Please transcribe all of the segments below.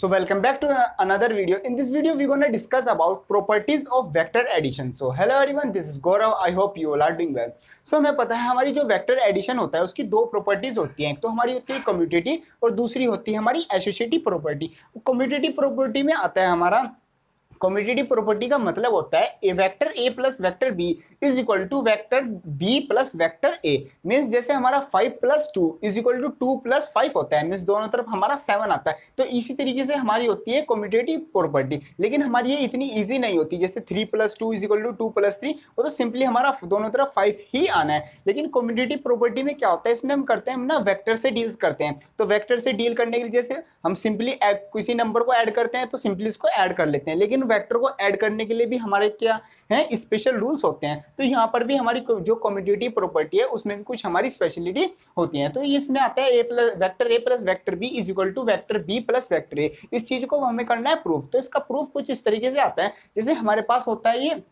So welcome back to another video. In this video, we're going to discuss about properties of vector addition. So hello everyone, this is Gaurav. I hope you all are doing well. So हमें पता है हमारी जो vector addition होता है उसकी दो properties होती हैं एक तो हमारी होती है कम्यूटेटिव और दूसरी होती है हमारी एसोसिएटिव प्रॉपर्टी कम्यूटेटिव प्रॉपर्टी में आता है हमारा कम्यूटेटिव प्रॉपर्टी का मतलब होता है A vector A plus vector B is equal to vector B plus vector A means जैसे हमारा five plus two is equal to two plus five होता है मीन्स दोनों तरफ़ हमारा सेवन आता है। तो इसी तरीके से हमारी होती है कम्यूटेटिव प्रॉपर्टी लेकिन हमारी ये इतनी ईजी नहीं होती, जैसे three plus two is equal to two plus three वो तो सिंपली हमारा दोनों तरफ़ फाइव ही आना है। लेकिन कम्यूटेटिव प्रॉपर्टी में क्या होता है, इसमें हम करते हैं, हम ना वैक्टर से डील करते हैं। तो वैक्टर से डील करने के लिए जैसे हम सिंपली किसी नंबर को ऐड करते हैं तो सिंपली इसको ऐड कर लेते हैं। लेकिन वैक्टर को ऐड करने के लिए भी हमारे क्या है स्पेशल रूल्स होते हैं। तो यहाँ पर भी हमारी जो कम्यूटेटिव प्रॉपर्टी है, उसमें भी कुछ हमारी स्पेशलिटी होती है। तो इसमें आता है A plus vector A plus vector B is equal to vector B plus vector A इस चीज़ को हमें करना है प्रूफ तो इसका प्रूफ कुछ इस तरीके से आता है। जैसे हमारे पास होता है ये,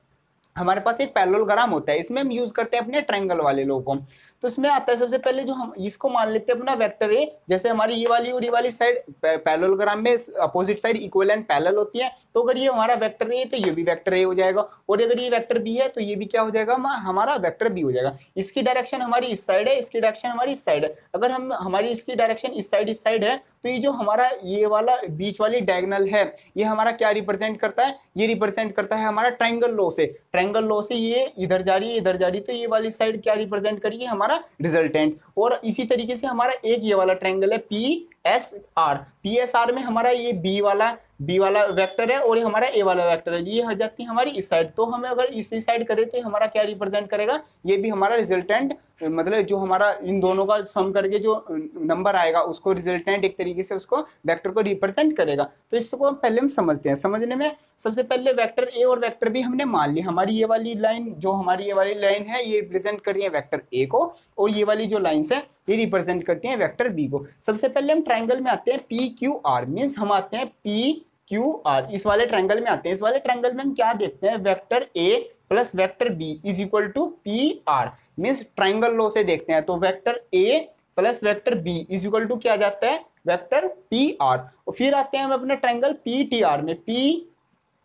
हमारे पास एक पैलोग्राम होता है। इसमें हम यूज़ करते हैं अपने ट्रायंगल वाले लोगों को। तो इसमें आता है सबसे पहले जो हम इसको मान लेते हैं अपना वेक्टर ए जैसे हमारी ये वाली और ये वाली साइड पैलोग्राम में opposite side equal and parallel होती है। तो अगर ये हमारा वेक्टर ए तो ये भी वेक्टर ए हो जाएगा। और अगर ये वेक्टर बी है तो ये भी क्या हो जाएगा? हमारा वेक्टर बी हो जाएगा। इसकी डायरेक्शन हमारी इस साइड है, इसकी डायरेक्शन हमारी इस साइड है। अगर हम, हमारी इसकी डायरेक्शन इस साइड इस साइड है तो ये जो हमारा ये वाला बीच वाली डायगनल है, ये हमारा क्या रिप्रेजेंट करता है? ये रिप्रेजेंट करता है हमारा ट्राइंगल लो से। ट्राइंगल लो से ये इधर जा रही है, इधर जा रही तो ये वाली साइड क्या रिप्रेजेंट करेगी हमारा रिजल्टेंट और इसी तरीके से हमारा एक ये वाला ट्राइंगल है P S R P S R में हमारा ये बी वाला बी वाला वेक्टर है और ये हमारा ए वाला वेक्टर है। ये हो जाती है हमारी इस साइड तो हमें अगर इसी साइड करें तो हमारा क्या रिप्रेजेंट करेगा? ये भी हमारा रिजल्टेंट मतलब जो हमारा इन दोनों का सम करके जो नंबर आएगा, उसको रिजल्टेंट एक तरीके से उसको वेक्टर को रिप्रेजेंट करेगा। तो इसको हम पहले हम समझते हैं। समझने में सबसे पहले वेक्टर ए और वेक्टर बी हमने मान लिया। हमारी ये वाली लाइन जो हमारी ये वाली लाइन है, ये रिप्रेजेंट कर रही है वेक्टर ए को और ये वाली जो लाइन है ये रिप्रेजेंट करती है वेक्टर बी को। सबसे पहले हम ट्राइंगल में आते हैं पी क्यू आर मीन्स हम आते हैं पी क्यू आर इस वाले ट्राइंगल में आते हैं। इस वाले ट्राइंगल में हम क्या देखते हैं? Vector A plus vector B is equal to P R means triangle law से देखते हैं। तो vector A plus vector B is equal to क्या जाता है? वेक्टर पी आर और फिर आते हैं हम अपने ट्राइंगल पी टी आर में पी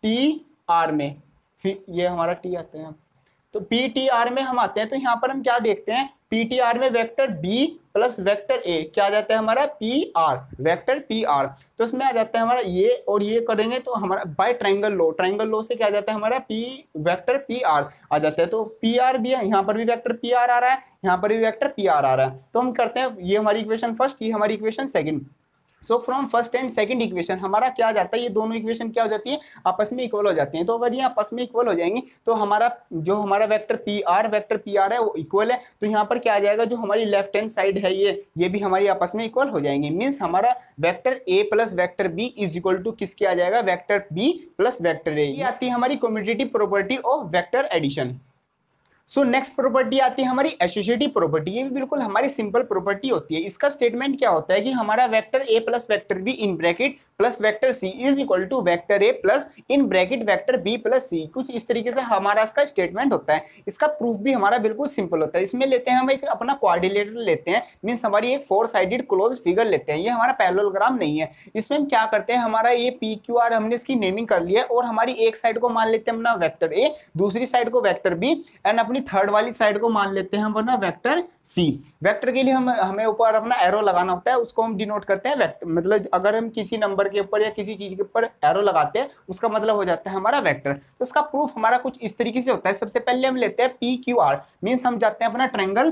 टी आर में। फिर ये हमारा टी आते हैं। तो पी टी आर में हम आते हैं तो यहाँ पर हम क्या देखते हैं? पी टी आर में vector B plus vector A क्या आ जाता है हमारा? P R vector P R तो इसमें आ जाता है हमारा ये और ये करेंगे तो हमारा by triangle law triangle law से क्या आ जाता है हमारा? पी वेक्टर पी आर आ जाता है। तो पी आर भी है, यहाँ पर भी वेक्टर पी आर आ रहा है, यहाँ पर भी वेक्टर पी आर आ रहा है। तो हम करते हैं ये हमारी इक्वेशन फ़र्स्ट ये हमारी equation second so from first and second equation हमारा क्या जाता है? ये दोनों इक्वेशन क्या हो जाती है? आपस में इक्वल हो जाती हैं। तो अगर ये आपस में इक्वल हो जाएँगे तो हमारा जो हमारा vector P R vector P R है, वो इक्वल है। तो यहाँ पर क्या आ जाएगा? जो हमारी लेफ़्ट हैंड साइड है ये ये भी हमारी आपस में इक्वल हो जाएँगे। मीन्स हमारा vector A plus vector B is equal to किसके आ जाएगा? Vector B plus vector A ये आती है हमारी commutative property of vector addition so next property आती है हमारी एसोसिएटिव प्रॉपर्टी ये भी बिल्कुल हमारी सिंपल प्रॉपर्टी होती है। इसका स्टेटमेंट क्या होता है कि हमारा vector A plus vector B in bracket plus vector C is equal to vector A plus in bracket vector B plus C. कुछ इस तरीके से हमारा इसका स्टेटमेंट होता है। इसका प्रूफ भी हमारा बिल्कुल सिंपल होता है। इसमें लेते हैं हम एक अपना क्वारिलेटर लेते हैं मीन्स हमारी एक फोर साइडेड क्लोज फिगर लेते हैं। ये हमारा पैलोग्राम नहीं है। इसमें हम क्या करते हैं, हमारा ये पी क्यू आर हमने इसकी नेमिंग कर लिया और हमारी एक साइड को मान लेते हैं अपना वैक्टर ए दूसरी साइड को वैक्टर बी एंड अपनी थर्ड वाली साइड को मान लेते हैं हम अपना वेक्टर सी वेक्टर के लिए हम, हमें ऊपर अपना एरो लगाना होता है, उसको हम डिनोट करते हैं मतलब अगर हम किसी नंबर के ऊपर या किसी चीज़ के ऊपर एरो लगाते हैं, उसका मतलब हो जाता है हमारा वेक्टर तो उसका प्रूफ हमारा कुछ इस तरीके से होता है। सबसे पहले हम लेते हैं पी क्यू आर मीन्स हम जाते हैं अपना ट्रेंगल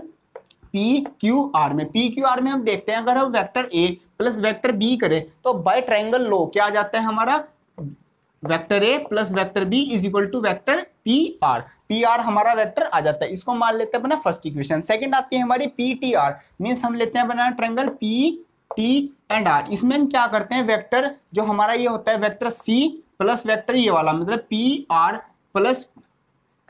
पी क्यू आर में। पी क्यू आर में हम देखते हैं, अगर हम vector A plus vector B करें तो बाय ट्रायंगल लो क्या आ जाता है हमारा? Vector A plus vector B is equal to vector P R P R हमारा वेक्टर आ जाता है। इसको मान लेते हैं अपना फ़र्स्ट इक्वेशन सेकंड आती है हमारी पी टी आर मीन्स हम लेते हैं अपना triangle P T and R. इसमें हम क्या करते हैं? वेक्टर जो हमारा ये होता है, वेक्टर सी प्लस वेक्टर ये वाला मतलब P R plus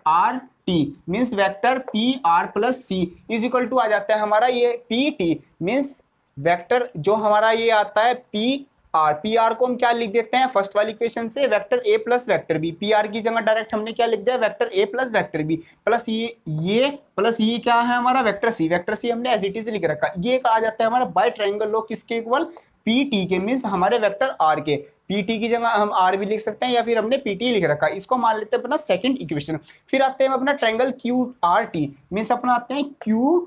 R T means vector P R plus C. Is equal to आ जाता है हमारा ये पी टी मीन्स वेक्टर जो हमारा ये आता है, पी आर पी आर को हम क्या लिख देते हैं? फ़र्स्ट वाली इक्वेशन से vector A plus vector B P R की जगह डायरेक्ट हमने क्या लिख दिया? Vector A plus vector B plus ये ये प्लस ये क्या है हमारा? वेक्टर सी वेक्टर सी हमने एज इट इज़ लिख रखा। ये आ जाता है हमारा बाय ट्राइंगल लो किसके इक्वल पी टी के मीन्स हमारे वेक्टर आर के। पी टी की जगह हम आर भी लिख सकते हैं या फिर हमने पी टी लिख रखा। इसको मान लेते हैं अपना सेकंड इक्वेशन फिर आते हैं अपना triangle Q R T means अपना आते हैं क्यू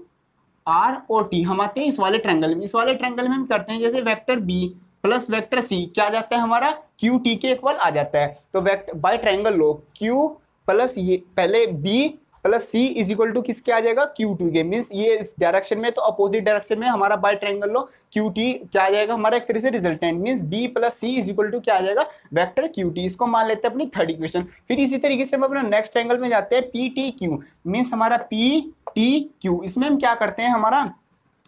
आर ओ टी हम आते हैं इस वाले ट्रैंगल में। इस वाले ट्रैंगल में हम करते हैं जैसे vector B plus vector C, क्या आ जाता है हमारा? क्यू टी के इक्वल आ जाता है। तो vector by triangle law. Q plus ये, पहले B plus C is equal to किसके आ जाएगा? क्यू टू के। मीन्स ये इस डायरेक्शन में तो अपोजिट डायरेक्शन में हमारा by triangle law. Q T क्या आ जाएगा? हमारा एक तरह से resultant means B plus C is equal to क्या आ जाएगा? वेक्टर क्यू टी इसको मान लेते हैं अपनी थर्ड इक्वेशन फिर इसी तरीके से हम अपना नेक्स्ट एंगल में जाते हैं। पी टी क्यू मीन्स हमारा पी टी क्यू इसमें हम क्या करते हैं? हमारा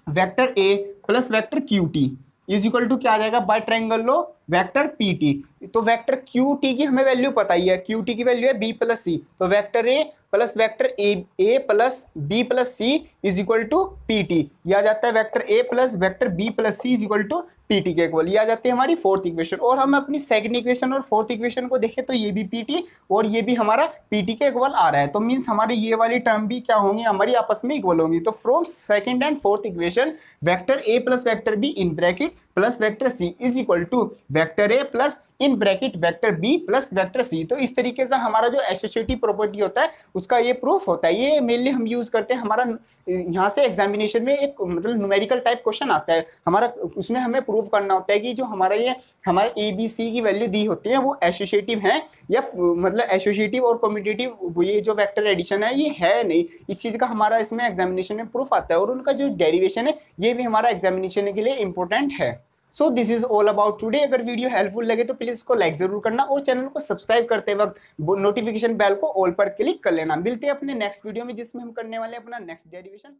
vector A plus vector Q T is equal to क्या आ जाएगा? By triangle law, vector P T. तो वेक्टर क्यू टी की हमें वैल्यू पता ही है। क्यू टी की वैल्यू है बी प्लस सी। तो vector A plus vector A A plus B plus C is equal to P T. यह जाता है vector A plus vector B plus C is equal to PT के equal ये आ जाती है हमारी फोर्थ इक्वेशन और हम अपनी सेकंड इक्वेशन और फोर्थ इक्वेशन को देखें तो ये भी पीटी और ये भी हमारा पीटी के इक्वल आ रहा है। तो मीन्स हमारे ये वाली टर्म भी क्या होंगी? हमारी आपस में इक्वल होंगी। तो from second and fourth equation vector A plus vector B in bracket plus vector C is equal to vector A plus in bracket vector B plus vector C. तो इस तरीके से हमारा जो एसोसिएटिव प्रॉपर्टी होता है, उसका ये प्रूफ होता है। ये मेनली हम यूज़ करते हैं। हमारा, यहाँ से एग्जामिनेशन में एक मतलब न्यूमेरिकल टाइप क्वेश्चन आता है। हमारा, उसमें हमें प्रूव करना होता है कि जो हमारा ये, हमारे ए बी सी की वैल्यू दी होती है, वो एसोसिएटिव है या मतलब एसोसिएटिव और कॉम्पिटेटिव ये जो वैक्टर एडिशन है, ये है नहीं। इस चीज़ का हमारा इसमें एग्जामिनेशन में प्रूफ आता है और उनका जो डेरिवेशन है, ये भी हमारा एग्जामिनेशन के लिए इंपॉर्टेंट है। So this is all about today अगर वीडियो हेल्पफुल लगे तो प्लीज़ इसको लाइक ज़रूर करना और चैनल को सब्सक्राइब करते वक्त नोटिफिकेशन बेल को ऑल पर क्लिक कर लेना। मिलते हैं अपने नेक्स्ट वीडियो में जिसमें हम करने वाले अपना नेक्स्ट डेरिवेशन